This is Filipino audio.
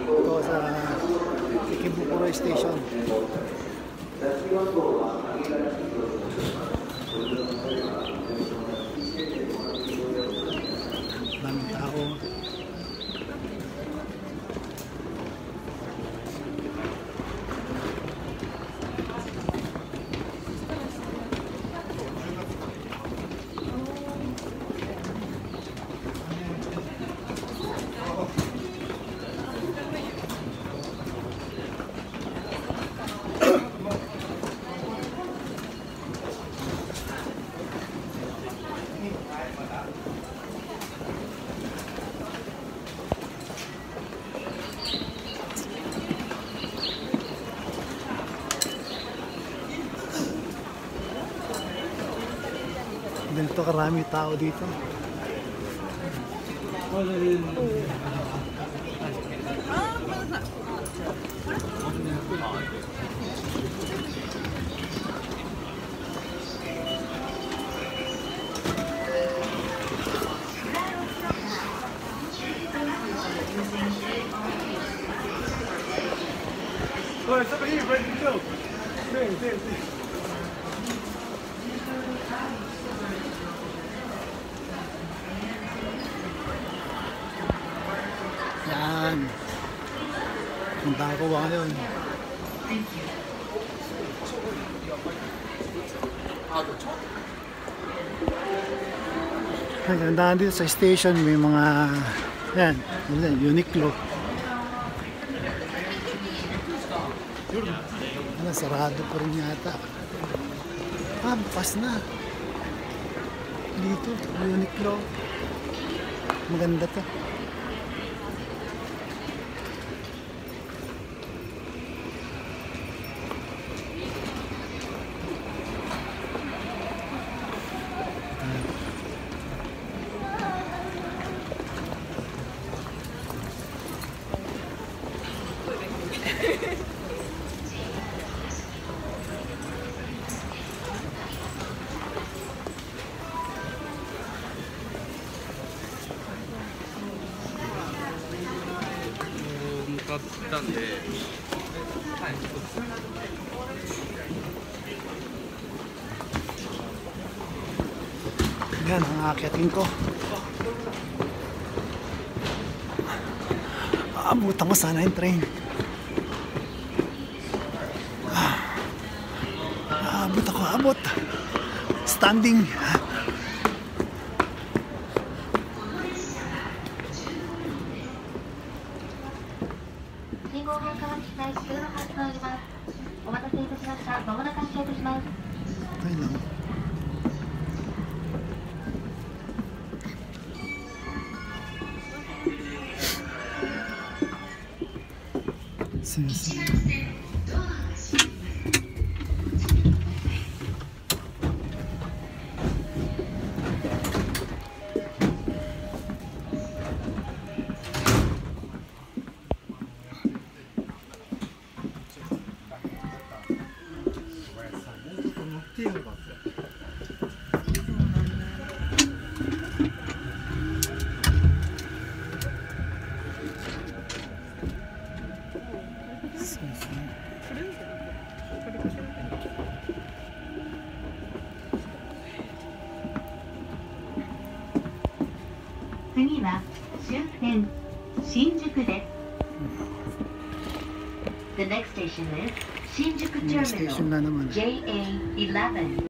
Ito sa Ikebukuro Station. Daming tao. Ganito karami tao dito. Oh, somebody here ready to go. There, there, there. Yan. Punta ako ba ngayon? Ay, ganda dito sa station may mga yan, yan Uniqlo. Ano, sarado pa rin yata. Ah, bukas na. Dito, Uniqlo. Maganda to. 向かったんで、はい、ちょっと Yan ang aakyatin ko. Aabutan ko sana yung train. Abot ako, abot. Standing. 信 lang. Sige, sige. Sige, sige. 次は終点新宿です。The next station is 新宿 Yung station Terminal na naman. JA11.